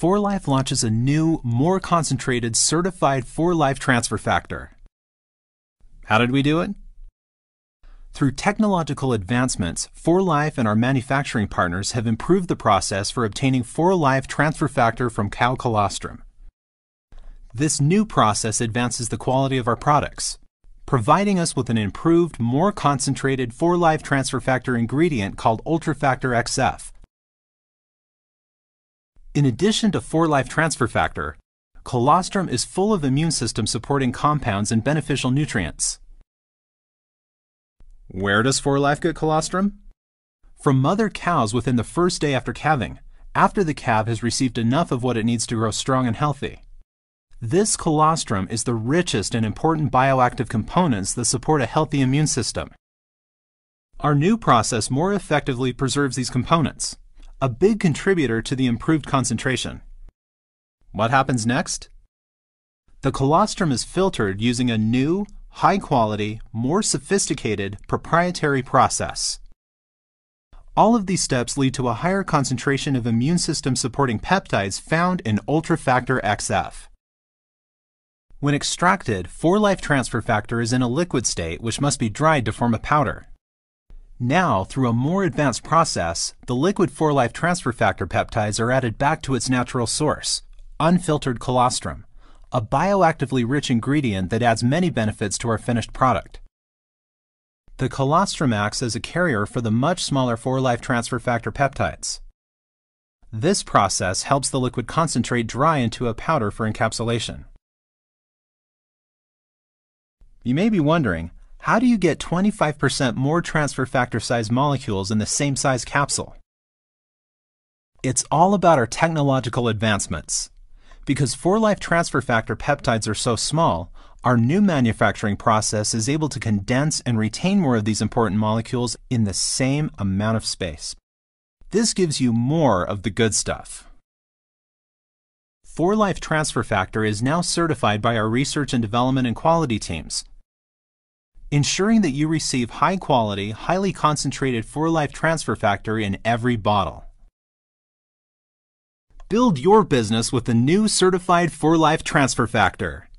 4Life launches a new, more concentrated, certified 4Life transfer factor. How did we do it? Through technological advancements, 4Life and our manufacturing partners have improved the process for obtaining 4Life transfer factor from cow colostrum. This new process advances the quality of our products, providing us with an improved, more concentrated 4Life transfer factor ingredient called UltraFactor XF. In addition to 4Life transfer factor, colostrum is full of immune system supporting compounds and beneficial nutrients. Where does 4Life get colostrum? From mother cows within the first day after calving, after the calf has received enough of what it needs to grow strong and healthy. This colostrum is the richest and important bioactive components that support a healthy immune system. Our new process more effectively preserves these components, a big contributor to the improved concentration. What happens next? The colostrum is filtered using a new, high quality, more sophisticated, proprietary process. All of these steps lead to a higher concentration of immune system supporting peptides found in UltraFactor XF. When extracted, 4Life transfer factor is in a liquid state which must be dried to form a powder. Now, through a more advanced process, the liquid 4Life transfer factor peptides are added back to its natural source, unfiltered colostrum, a bioactively rich ingredient that adds many benefits to our finished product. The colostrum acts as a carrier for the much smaller 4Life transfer factor peptides. This process helps the liquid concentrate dry into a powder for encapsulation. You may be wondering, how do you get 25% more transfer factor size molecules in the same size capsule? It's all about our technological advancements. Because 4Life transfer factor peptides are so small, our new manufacturing process is able to condense and retain more of these important molecules in the same amount of space. This gives you more of the good stuff. 4Life transfer factor is now certified by our research and development and quality teams, ensuring that you receive high quality, highly concentrated 4Life transfer factor in every bottle. Build your business with the new certified 4Life transfer factor.